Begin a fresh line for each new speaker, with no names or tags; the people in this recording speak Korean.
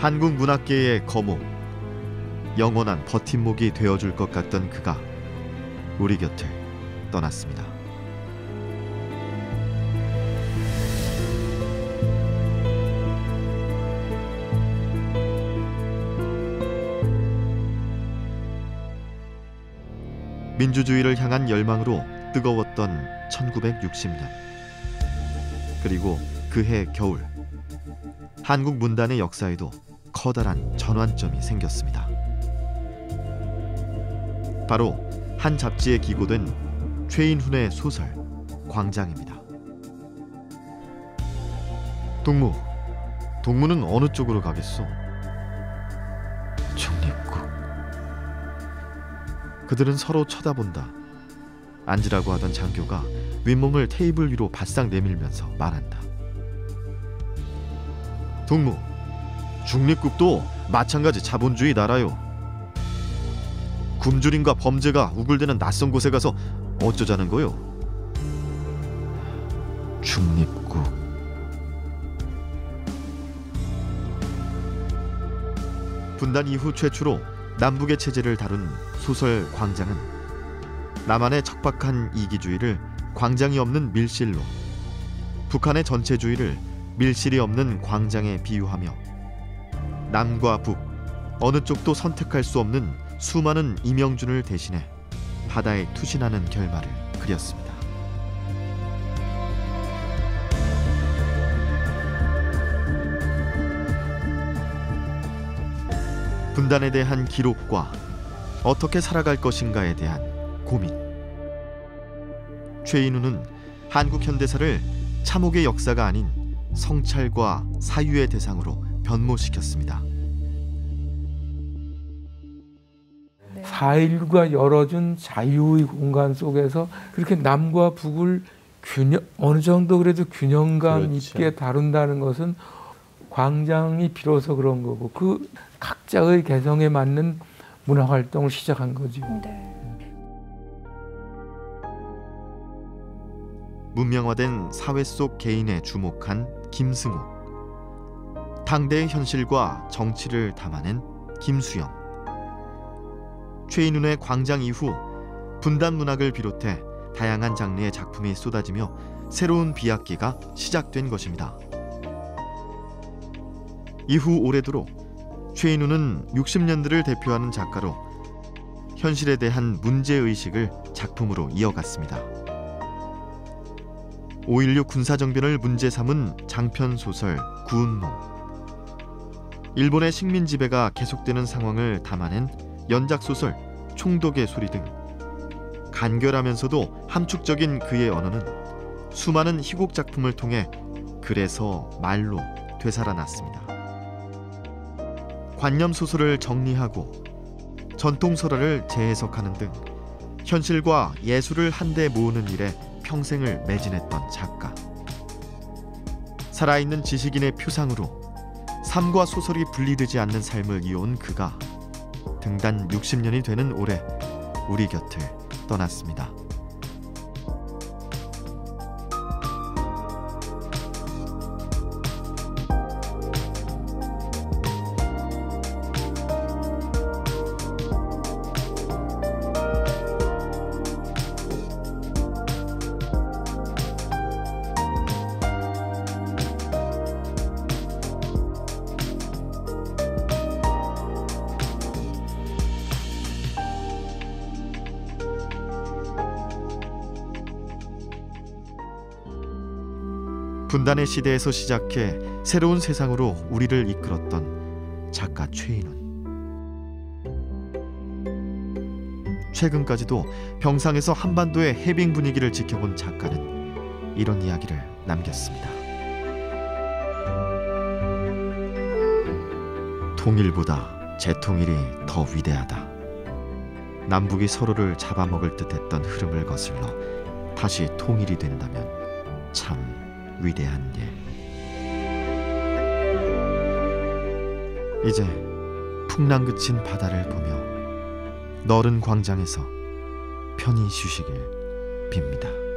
한국 문학계의 거목, 영원한 버팀목이 되어줄 것 같던 그가 우리 곁을 떠났습니다. 민주주의를 향한 열망으로 뜨거웠던 1960년. 그리고 그해 겨울 한국 문단의 역사에도 커다란 전환점이 생겼습니다. 바로 한 잡지에 기고된 최인훈의 소설 광장입니다. 동무, 동무는 어느 쪽으로 가겠소?
중립국
그들은 서로 쳐다본다. 앉으라고 하던 장교가 윗몸을 테이블 위로 바싹 내밀면서 말한다. 동무, 중립국도 마찬가지 자본주의 나라요. 굶주림과 범죄가 우글대는 낯선 곳에 가서 어쩌자는 거요?
중립국
분단 이후 최초로 남북의 체제를 다룬 소설 광장은 남한의 척박한 이기주의를 광장이 없는 밀실로 북한의 전체주의를 밀실이 없는 광장에 비유하며 남과 북 어느 쪽도 선택할 수 없는 수많은 이명준을 대신해 바다에 투신하는 결말을 그렸습니다. 분단에 대한 기록과 어떻게 살아갈 것인가에 대한 고민. 최인우는 한국 현대사를 참혹의 역사가 아닌 성찰과 사유의 대상으로 변모시켰습니다.
4.19가 열어준 자유의 공간 속에서 그렇게 남과 북을 균형 어느 정도 그래도 균형감
그렇죠.
있게 다룬다는 것은 광장이 비로소 그런 거고 그 각자의 개성에 맞는 문화 활동을 시작한 거죠.
네.
문명화된 사회 속 개인에 주목한 김승호. 당대의 현실과 정치를 담아낸 김수영. 최인훈의 광장 이후 분단 문학을 비롯해 다양한 장르의 작품이 쏟아지며 새로운 비약기가 시작된 것입니다. 이후 올해도록 최인훈은 60년대를 대표하는 작가로 현실에 대한 문제 의식을 작품으로 이어갔습니다. 5.16 군사정변을 문제 삼은 장편 소설 구운몽 일본의 식민 지배가 계속되는 상황을 담아낸 연작 소설 총독의 소리 등 간결하면서도 함축적인 그의 언어는 수많은 희곡 작품을 통해 그래서 말로 되살아났습니다. 관념 소설을 정리하고 전통 설화를 재해석하는 등 현실과 예술을 한데 모으는 일에 평생을 매진했던 작가. 살아있는 지식인의 표상으로 삶과 소설이 분리되지 않는 삶을 이어온 그가 등단 60년이 되는 올해 우리 곁을 떠났습니다. 분단의 시대에서 시작해 새로운 세상으로 우리를 이끌었던 작가 최인훈. 최근까지도 병상에서 한반도의 해빙 분위기를 지켜본 작가는 이런 이야기를 남겼습니다. 통일보다 재통일이 더 위대하다. 남북이 서로를 잡아먹을 듯했던 흐름을 거슬러 다시 통일이 된다면 참 위대한 일. 이제 풍랑 그친 바다를 보며 너른 광장에서 편히 쉬시길 빕니다.